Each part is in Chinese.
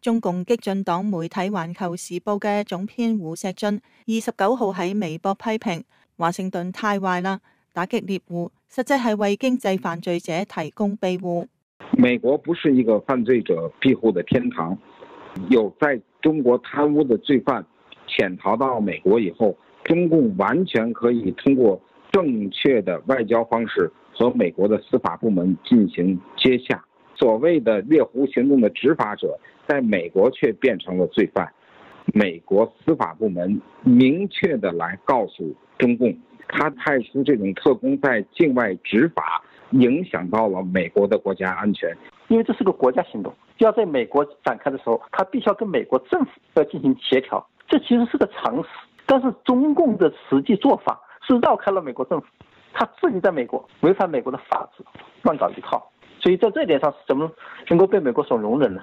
中共激进党媒体环球时报嘅总编胡锡进二十九号喺微博批评华盛顿太坏啦，打击猎户实际系为经济犯罪者提供庇护。美国不是一个犯罪者庇护的天堂。有在中国贪污的罪犯潜逃到美国以后，中共完全可以通过正确的外交方式和美国的司法部门进行接洽。所谓的猎狐行动的执法者。在美国却变成了罪犯，美国司法部门明确的来告诉中共，他派出这种特工在境外执法，影响到了美国的国家安全，因为这是个国家行动，要在美国展开的时候，他必须要跟美国政府要进行协调，这其实是个常识。但是中共的实际做法是绕开了美国政府，他自己在美国违反美国的法制，乱搞一套，所以在这一点上是怎么能够被美国所容忍呢？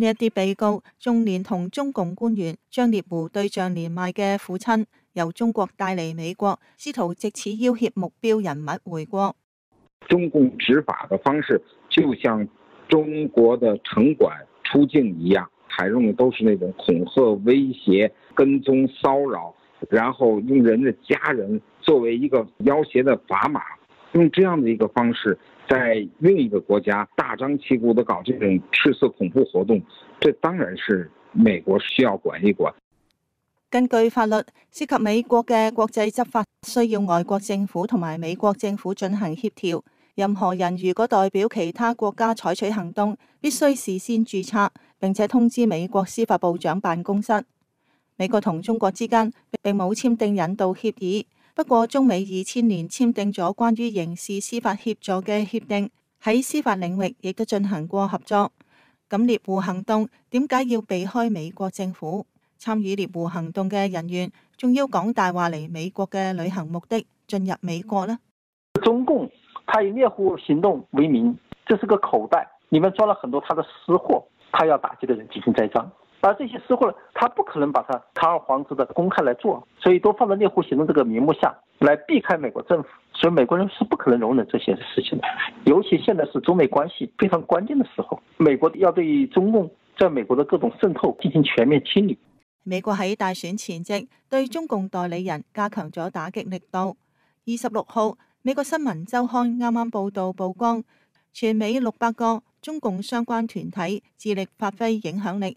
呢一啲被告仲连同中共官员将猎狐对象连迈嘅父亲由中国带嚟美国，试图借此要挟目标人物回国。中共执法的方式就像中国的城管出境一样，采用的都是那种恐吓、威胁、跟踪、骚扰，然后用人的家人作为一个要挟的砝码。用这样的一个方式，在另一个国家大张旗鼓地搞这种赤色恐怖活动，这当然是美国需要管一管。根据法律，涉及美国嘅国际执法需要外国政府同埋美国政府进行协调。任何人如果代表其他国家采取行动，必须事先注册，并且通知美国司法部长办公室。美国同中国之间并冇签订引渡协议。不过中美二千年签订咗关于刑事司法协助嘅协定，喺司法领域亦都进行过合作。咁猎狐行动点解要避开美国政府参与猎狐行动嘅人员，仲要讲大话嚟美国嘅旅行目的进入美国呢？中共他以猎狐行动为名，这是个口袋，里面装了很多他的私货，他要打击的人进行栽赃。而这些货呢，他不可能把它堂而皇之的公开来做，所以都放在猎狐行动这个名目下，来避开美国政府。所以美国人是不可能容忍这些事情的，尤其现在是中美关系非常关键的时候，美国要对中共在美国的各种渗透进行全面清理。美国喺大选前夕对中共代理人加强咗打击力度。二十六号，美国新闻周刊啱啱报道曝光，全美六百个中共相关团体致力发挥影响力。